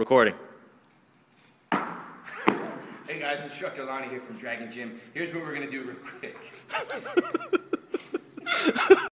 Recording. Hey guys, Instructor Lonnie here from Dragon Gym. Here's what we're gonna do real quick.